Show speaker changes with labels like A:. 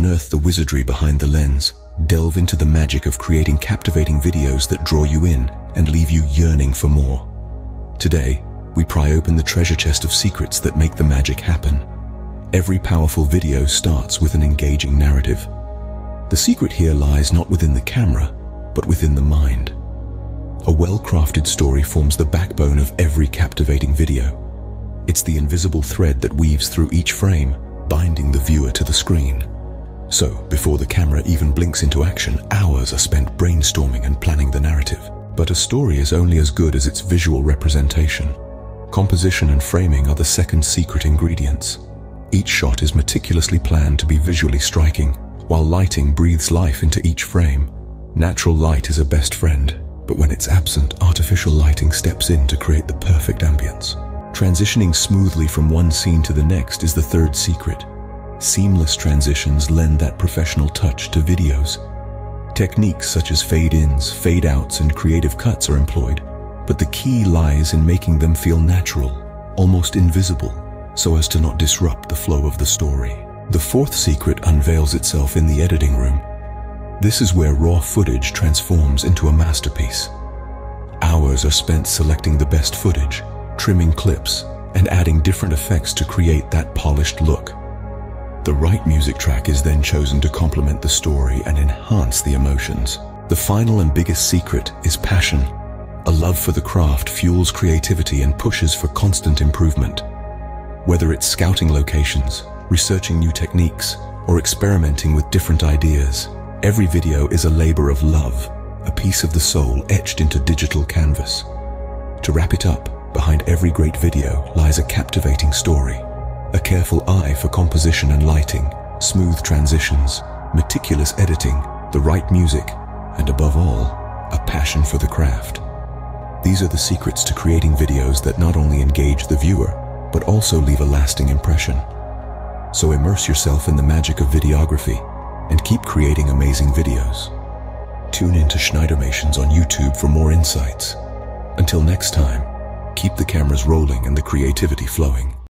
A: Unearth the wizardry behind the lens. Delve into the magic of creating captivating videos that draw you in and leave you yearning for more. Today, we pry open the treasure chest of secrets that make the magic happen. Every powerful video starts with an engaging narrative. The secret here lies not within the camera, but within the mind. A well-crafted story forms the backbone of every captivating video. It's the invisible thread that weaves through each frame, binding the viewer to the screen. So, before the camera even blinks into action, hours are spent brainstorming and planning the narrative. But a story is only as good as its visual representation. Composition and framing are the second secret ingredients. Each shot is meticulously planned to be visually striking, while lighting breathes life into each frame. Natural light is a best friend, but when it's absent, artificial lighting steps in to create the perfect ambience. Transitioning smoothly from one scene to the next is the third secret. Seamless transitions lend that professional touch to videos. Techniques such as fade-ins, fade-outs, and creative cuts are employed, but the key lies in making them feel natural, almost invisible, so as to not disrupt the flow of the story. The fourth secret unveils itself in the editing room. This is where raw footage transforms into a masterpiece. Hours are spent selecting the best footage, trimming clips, and adding different effects to create that polished look. The right music track is then chosen to complement the story and enhance the emotions. The final and biggest secret is passion. A love for the craft fuels creativity and pushes for constant improvement. Whether it's scouting locations, researching new techniques, or experimenting with different ideas, every video is a labor of love, a piece of the soul etched into digital canvas. To wrap it up, behind every great video lies a captivating story a careful eye for composition and lighting, smooth transitions, meticulous editing, the right music, and above all, a passion for the craft. These are the secrets to creating videos that not only engage the viewer, but also leave a lasting impression. So immerse yourself in the magic of videography and keep creating amazing videos. Tune in to Schneidermations on YouTube for more insights. Until next time, keep the cameras rolling and the creativity flowing.